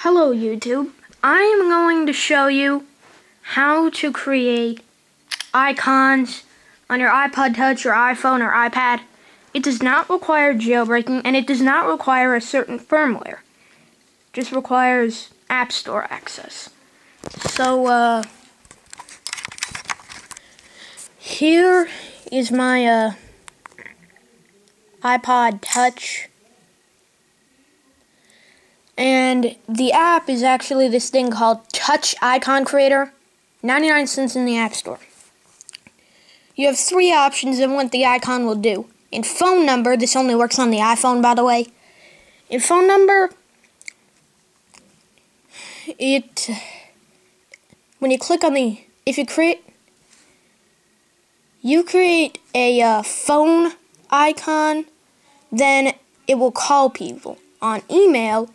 Hello YouTube. I am going to show you how to create icons on your iPod Touch or iPhone or iPad. It does not require jailbreaking and it does not require a certain firmware. It just requires App Store access. So uh, here is my uh, iPod Touch and the app is actually this thing called Touch Icon Creator, 99 cents in the App Store. You have three options in what the icon will do. In phone number, this only works on the iPhone by the way. In phone number, it when you click on the if you create you create a uh, phone icon, then it will call people. On email,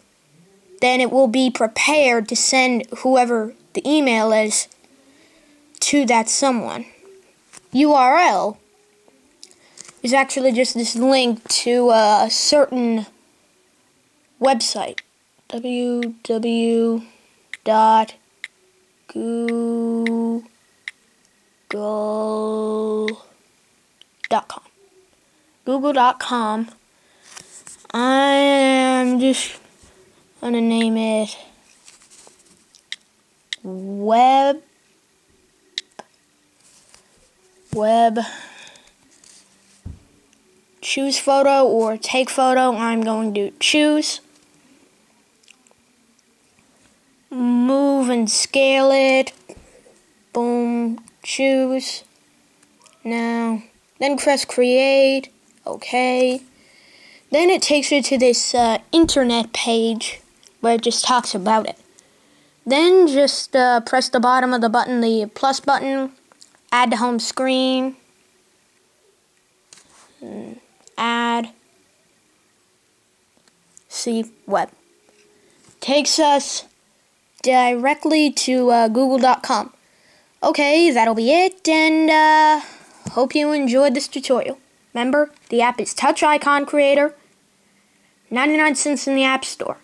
then it will be prepared to send whoever the email is to that someone. URL is actually just this link to a certain website www.google.com google.com I am just I'm gonna name it web web. Choose photo or take photo. I'm going to choose. Move and scale it. Boom choose. Now then press create. Okay. Then it takes you to this uh, internet page where it just talks about it. Then just uh, press the bottom of the button, the plus button, add to home screen, add, see web. Takes us directly to uh, google.com. Okay, that'll be it, and uh, hope you enjoyed this tutorial. Remember, the app is Touch Icon Creator, 99 cents in the App Store.